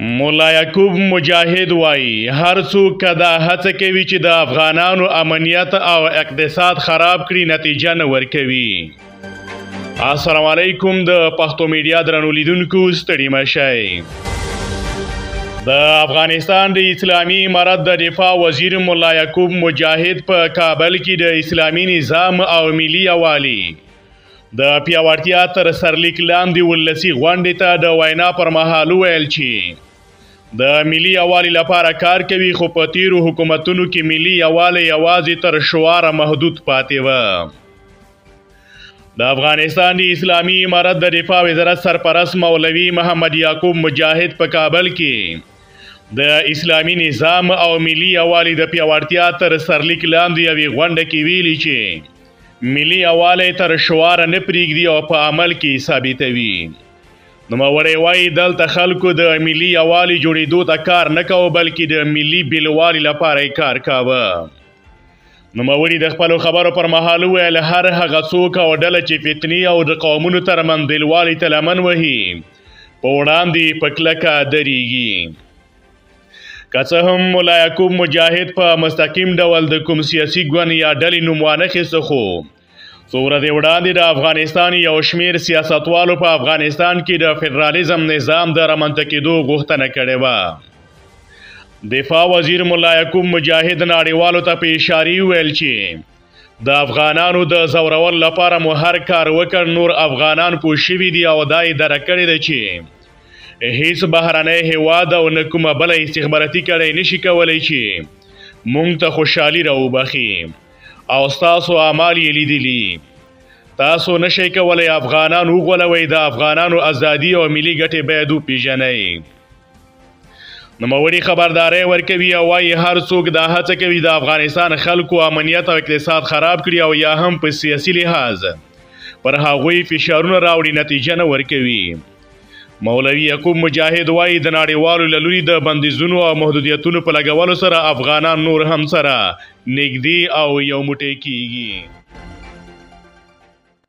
مولا یعقوب مجاهد وایي هر څوک که دا هڅه کوي چې د افغانانو امنیت او اقتصاد خراب کړي نتیجه نه ورکوي السلام علیکم د پښتو میډیا درنو لیدونکو ستړي مشئ د افغانستان د اسلامي امارت د دفاع وزیر مولا یعقوب مجاهد په کابل کې د اسلامي نظام او ملي یوالي د پیاوړتیا تر سرلیک لاندې ولسی غونډې ته د وینا پر مهال ویل چې د ملي یوالي لپاره کار کوي خو په تیرو حکومتونو کې ملي یوالی یوازې تر شعاره محدود پاتې و د افغانستان د اسلامي امارت د دفاع وزارت سرپرست مولوي محمد یعقوب مجاهد په کابل کې د اسلامي نظام او ملي یوالي د پیاوړتیا تر سرلیک لاندې یوې غونډه کې ویلي چې ملي یوالی تر شعاره نه پریږدي او په عمل کې ثابتوي نوموړی وایي دلته خلکو د ملي یوالي جوړېدو ته کار نه کاوه بلکې د ملي بیلوالي لپاره یې کار کاوه نوموړي د خپلو خبرو پر مهال وویل هر هغه څوک او ډله چې فتنې او د قومونو ترمنځ بیلوالي ته لمن وهي په وړاندې په کلکه درېږي که څه هم مولا یعقوب مجاهد په مستقیم ډول د کوم سیاسي ګوند یا ډلې نوم وانه خېسته خو څو ورځې وړاندې د افغانستان یو شمیر سیاستوالو په افغانستان کې د فدرالیزم نظام د رامنځته کېدو غوښتنه کړې وه دفاع وزیر مولا یعقوب مجاهد نړیوالو ته په اشارې ویل چې د افغانانو د زورول لپاره مو هر کار وکړ نور افغانان پوه شوي دي او دا یې درک کړې ده چې هیڅ بهرنی هیواد او نه کومه بله استخباراتي کړۍ نشي کولی چې مونږ ته خوشحالي راوبخي او ستاسو اعمال یې لیدلي تاسو نشئ کولی افغانان وغولوئ د افغانانو ازادي او ملي ګټې باید وپیژنئ نوموړي خبرداري ورکوي او وايي هر څوک دا هڅه کوي د افغانستان خلکو امنیت او اقتصاد خراب کړي او یا هم په سیاسي لحاظ پر هغوی فشارونه راوړي نتیجه نه ورکوي مولوي یعقوب مجاهد وایي د نړیوالو له لوري د بندیزونو او محدودیتونو په لګولو سره افغانان نور هم سره نږدې او یو موټی کیږي